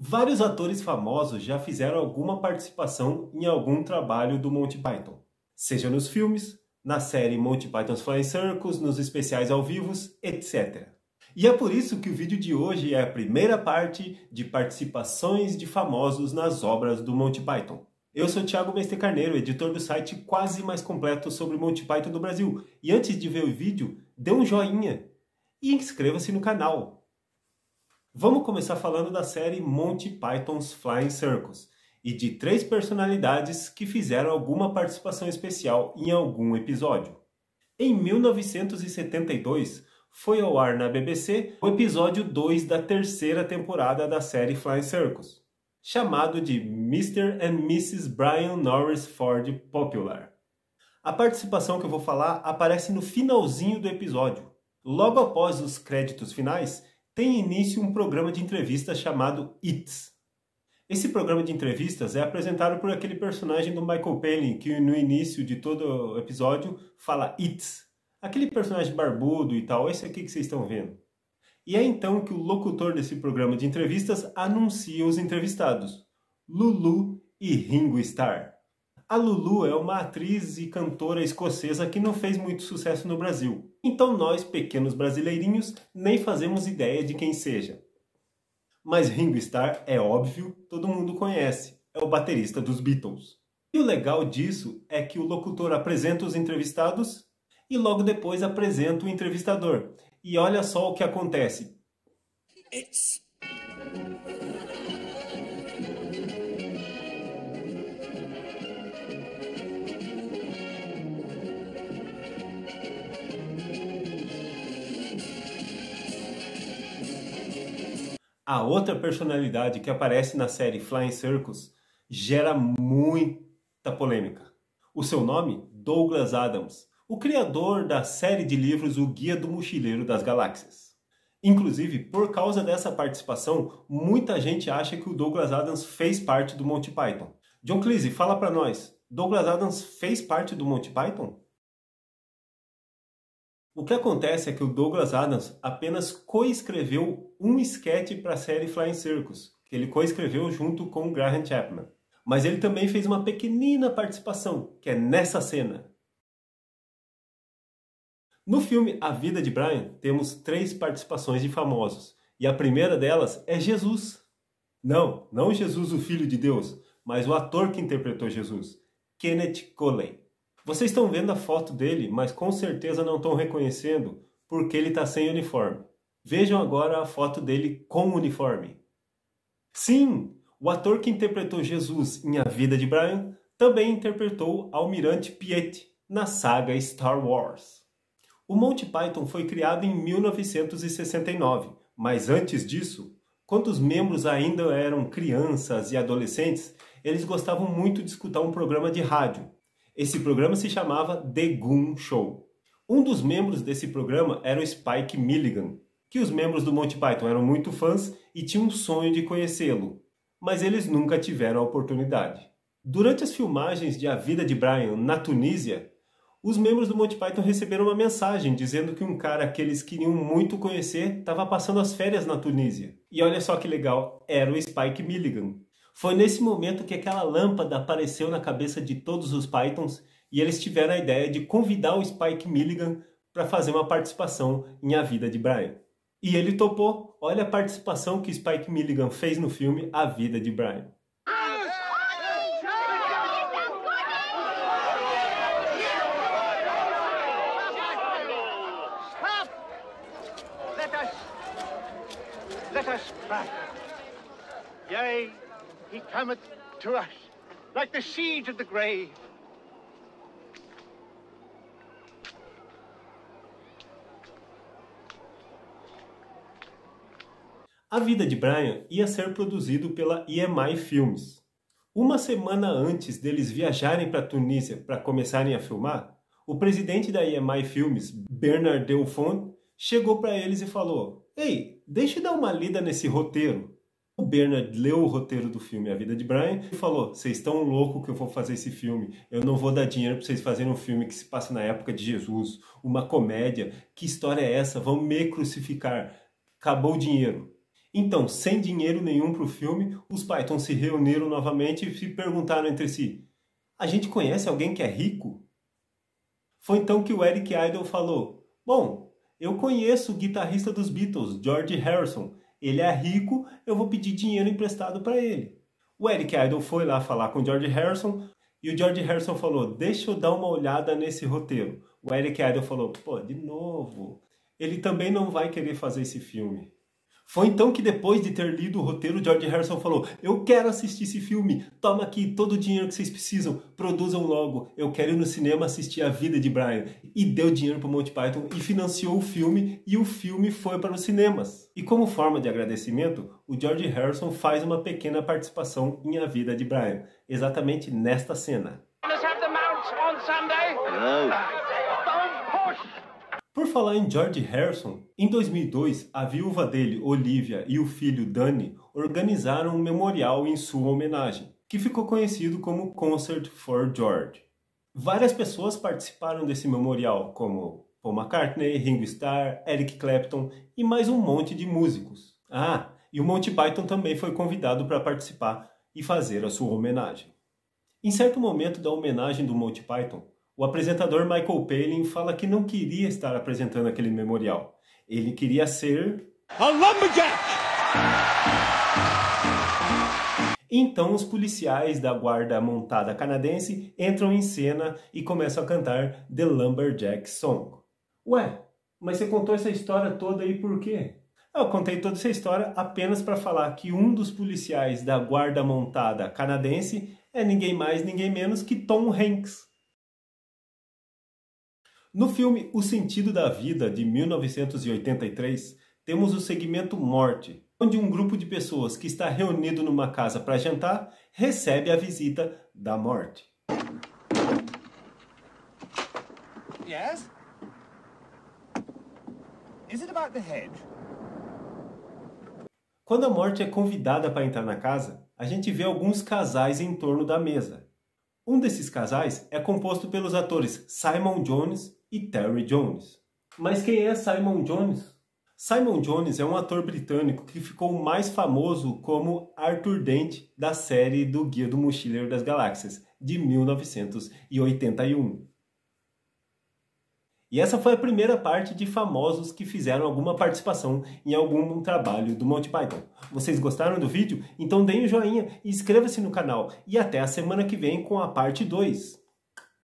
Vários atores famosos já fizeram alguma participação em algum trabalho do Monty Python, seja nos filmes, na série Monty Python's Flying Circus, nos especiais ao vivo, etc. E é por isso que o vídeo de hoje é a primeira parte de participações de famosos nas obras do Monty Python. Eu sou Thiago Mestre Carneiro, editor do site quase mais completo sobre Monty Python do Brasil. E antes de ver o vídeo, dê um joinha e inscreva-se no canal. Vamos começar falando da série Monty Python's Flying Circus e de três personalidades que fizeram alguma participação especial em algum episódio. Em 1972, foi ao ar na BBC o episódio 2 da terceira temporada da série Flying Circus, chamado de Mr. and Mrs. Brian Norris Ford Popular. A participação que eu vou falar aparece no finalzinho do episódio. Logo após os créditos finais, tem início um programa de entrevistas chamado It's. Esse programa de entrevistas é apresentado por aquele personagem do Michael Palin que no início de todo o episódio fala It's. Aquele personagem barbudo e tal, esse aqui que vocês estão vendo. E é então que o locutor desse programa de entrevistas anuncia os entrevistados, Lulu e Ringo Starr. A Lulu é uma atriz e cantora escocesa que não fez muito sucesso no Brasil. Então nós, pequenos brasileirinhos, nem fazemos ideia de quem seja. Mas Ringo Starr é óbvio, todo mundo conhece. É o baterista dos Beatles. E o legal disso é que o locutor apresenta os entrevistados e logo depois apresenta o entrevistador. E olha só o que acontece. It's A outra personalidade que aparece na série Flying Circus gera muita polêmica. O seu nome? Douglas Adams, o criador da série de livros O Guia do Mochileiro das Galáxias. Inclusive, por causa dessa participação, muita gente acha que o Douglas Adams fez parte do Monty Python. John Cleese, fala para nós, Douglas Adams fez parte do Monty Python? O que acontece é que o Douglas Adams apenas coescreveu um esquete para a série Flying Circus, que ele coescreveu junto com Graham Chapman. Mas ele também fez uma pequenina participação, que é nessa cena. No filme A Vida de Brian, temos três participações de famosos, e a primeira delas é Jesus. Não, não Jesus, o Filho de Deus, mas o ator que interpretou Jesus, Kenneth Coley. Vocês estão vendo a foto dele, mas com certeza não estão reconhecendo porque ele está sem uniforme. Vejam agora a foto dele com uniforme. Sim, o ator que interpretou Jesus em A Vida de Brian também interpretou Almirante Piet na saga Star Wars. O Monty Python foi criado em 1969, mas antes disso, quando os membros ainda eram crianças e adolescentes, eles gostavam muito de escutar um programa de rádio esse programa se chamava The Goon Show. Um dos membros desse programa era o Spike Milligan, que os membros do Monty Python eram muito fãs e tinham um sonho de conhecê-lo, mas eles nunca tiveram a oportunidade. Durante as filmagens de A Vida de Brian na Tunísia, os membros do Monty Python receberam uma mensagem dizendo que um cara que eles queriam muito conhecer estava passando as férias na Tunísia. E olha só que legal, era o Spike Milligan, foi nesse momento que aquela lâmpada apareceu na cabeça de todos os Pythons e eles tiveram a ideia de convidar o Spike Milligan para fazer uma participação em A Vida de Brian. E ele topou. Olha a participação que Spike Milligan fez no filme A Vida de Brian. Yea, he cometh to us like the seeds of the grave. A Vida de Brian ia ser produzido pela EMI Films. Uma semana antes deles viajarem para Tunísia para começarem a filmar, o presidente da EMI Films, Bernard Delfont, chegou para eles e falou: Ei, deixe eu dar uma lida nesse roteiro. O Bernard leu o roteiro do filme A Vida de Brian e falou: Vocês estão loucos que eu vou fazer esse filme. Eu não vou dar dinheiro para vocês fazerem um filme que se passa na época de Jesus, uma comédia. Que história é essa? Vão me crucificar. Acabou o dinheiro. Então, sem dinheiro nenhum para o filme, os Pythons se reuniram novamente e se perguntaram entre si: A gente conhece alguém que é rico? Foi então que o Eric Idle falou: Bom, eu conheço o guitarrista dos Beatles, George Harrison. Ele é rico, eu vou pedir dinheiro emprestado para ele. O Eric Idle foi lá falar com o George Harrison e o George Harrison falou: Deixa eu dar uma olhada nesse roteiro. O Eric Idle falou: Pô, de novo. Ele também não vai querer fazer esse filme. Foi então que depois de ter lido o roteiro, George Harrison falou: "Eu quero assistir esse filme. Toma aqui todo o dinheiro que vocês precisam. Produzam logo. Eu quero ir no cinema assistir a vida de Brian." E deu dinheiro para o Monty Python e financiou o filme e o filme foi para os cinemas. E como forma de agradecimento, o George Harrison faz uma pequena participação em A Vida de Brian, exatamente nesta cena. Let's have the on Sunday. No. Por falar em George Harrison, em 2002, a viúva dele, Olivia, e o filho Danny organizaram um memorial em sua homenagem, que ficou conhecido como Concert for George. Várias pessoas participaram desse memorial, como Paul McCartney, Ringo Starr, Eric Clapton e mais um monte de músicos. Ah, e o Monty Python também foi convidado para participar e fazer a sua homenagem. Em certo momento da homenagem do Monty Python, o apresentador Michael Palin fala que não queria estar apresentando aquele memorial. Ele queria ser. A lumberjack! Então os policiais da guarda montada canadense entram em cena e começam a cantar The Lumberjack Song. Ué, mas você contou essa história toda aí por quê? Eu contei toda essa história apenas para falar que um dos policiais da guarda montada canadense é ninguém mais, ninguém menos que Tom Hanks. No filme O Sentido da Vida, de 1983, temos o segmento Morte, onde um grupo de pessoas que está reunido numa casa para jantar recebe a visita da morte. Yes? Is it about the hedge? Quando a morte é convidada para entrar na casa, a gente vê alguns casais em torno da mesa. Um desses casais é composto pelos atores Simon Jones e Terry Jones. Mas quem é Simon Jones? Simon Jones é um ator britânico que ficou mais famoso como Arthur Dent da série do Guia do Mochileiro das Galáxias, de 1981. E essa foi a primeira parte de famosos que fizeram alguma participação em algum trabalho do Monty Python. Vocês gostaram do vídeo? Então deem um joinha e inscreva-se no canal. E até a semana que vem com a parte 2.